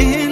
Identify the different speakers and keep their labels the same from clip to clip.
Speaker 1: in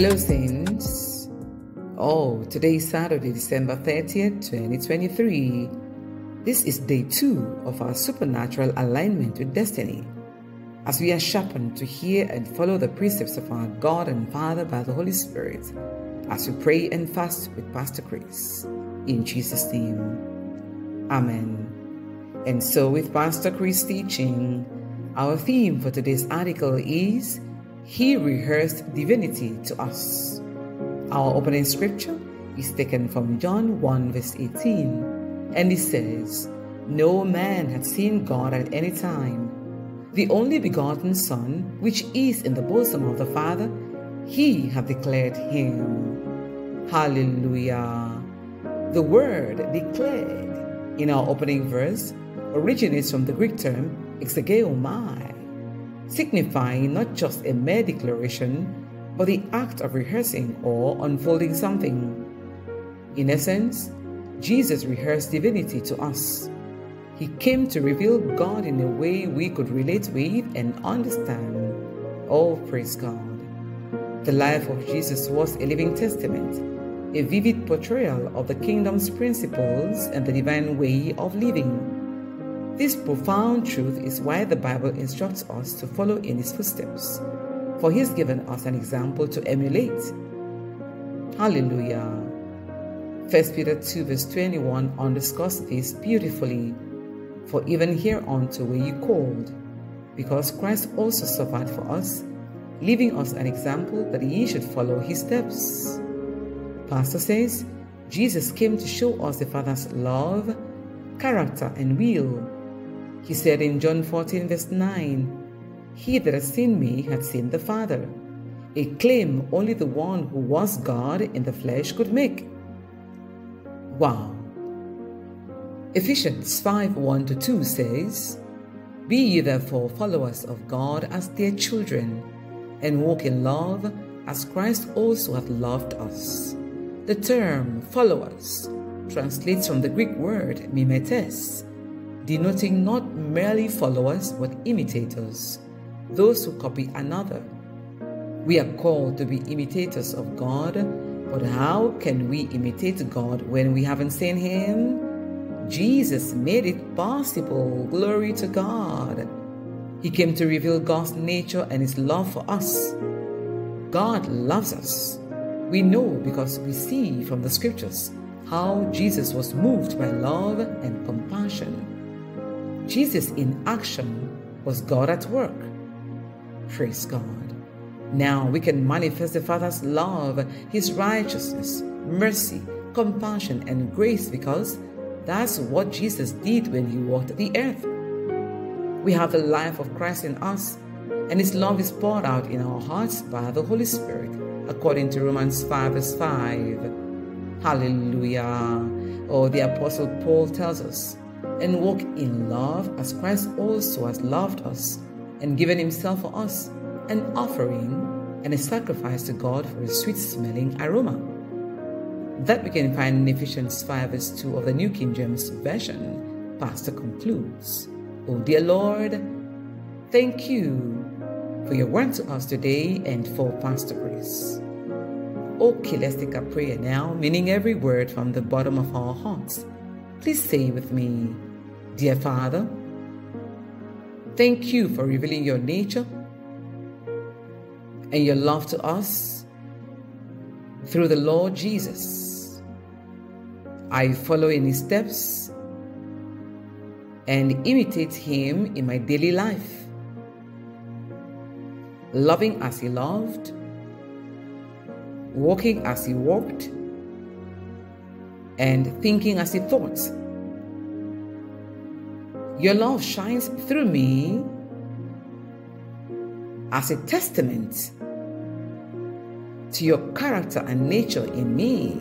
Speaker 2: Hello, Saints. Oh, today is Saturday, December 30th, 2023. This is day two of our supernatural alignment with destiny. As we are sharpened to hear and follow the precepts of our God and Father by the Holy Spirit, as we pray and fast with Pastor Chris. In Jesus' name, Amen. And so, with Pastor Chris teaching, our theme for today's article is He rehearsed divinity to us. Our opening scripture is taken from John 1, verse 18, and it says, No man had seen God at any time. The only begotten Son, which is in the bosom of the Father, he hath declared him. Hallelujah. The word declared in our opening verse originates from the Greek term exegeomai, signifying not just a mere declaration, but the act of rehearsing or unfolding something. In essence, Jesus rehearsed divinity to us. He came to reveal God in a way we could relate with and understand. Oh, praise God. The life of Jesus was a living testament, a vivid portrayal of the kingdom's principles and the divine way of living. This profound truth is why the Bible instructs us to follow in his footsteps, for he's given us an example to emulate. Hallelujah. 1 Peter 2 verse 21 underscores this beautifully. For even hereunto were you called, because Christ also suffered for us, leaving us an example that ye should follow his steps. Pastor says, Jesus came to show us the Father's love, character, and will he said in John 14, verse 9, He that has seen me hath seen the Father, a claim only the one who was God in the flesh could make. Wow. Ephesians 5 1 to 2 says, Be ye therefore followers of God as dear children, and walk in love as Christ also hath loved us. The term followers translates from the Greek word mimetes, denoting not merely followers but imitators, those who copy another. We are called to be imitators of God, but how can we imitate God when we haven't seen Him? Jesus made it possible. Glory to God. He came to reveal God's nature and His love for us. God loves us. We know because we see from the scriptures how Jesus was moved by love and compassion. Jesus in action was God at work. Praise God. Now we can manifest the Father's love, His righteousness, mercy, compassion, and grace because that's what Jesus did when He walked the earth. We have the life of Christ in us, and His love is poured out in our hearts by the Holy Spirit, according to Romans 5, verse 5. Hallelujah. Oh, the Apostle Paul tells us and walk in love as Christ also has loved us and given himself for us, an offering and a sacrifice to God for a sweet smelling aroma. That we can find in Ephesians 5 verse 2 of the New King James Version. Pastor concludes, Oh dear Lord, thank you for your word to us today and for Pastor Grace. Okay, let's take a prayer now, meaning every word from the bottom of our hearts. Please say with me, Dear Father, thank you for revealing your nature and your love to us through the Lord Jesus. I follow in his steps and imitate him in my daily life, loving as he loved, walking as he walked, and thinking as he thought. Your love shines through me as a testament to your character and nature in me.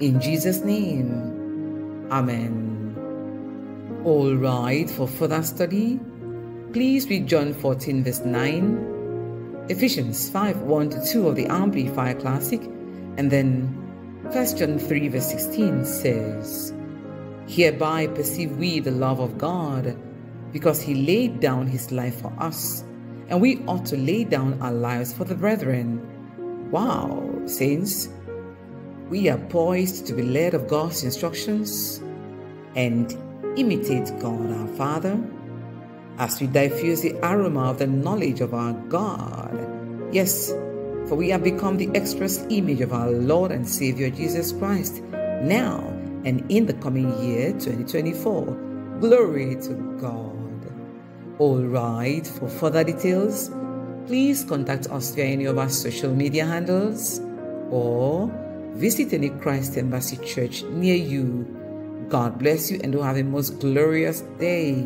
Speaker 2: In Jesus' name, Amen. All right, for further study, please read John 14, verse 9, Ephesians 5 1 to 2 of the Amplified Classic, and then 1 John 3, verse 16 says, Hereby perceive we the love of God, because he laid down his life for us, and we ought to lay down our lives for the brethren. Wow, saints, we are poised to be led of God's instructions and imitate God our Father as we diffuse the aroma of the knowledge of our God. Yes, for we have become the express image of our Lord and Savior Jesus Christ now and in the coming year 2024. Glory to God. All right, for further details, please contact us via any of our social media handles or visit any Christ Embassy church near you. God bless you and do have a most glorious day.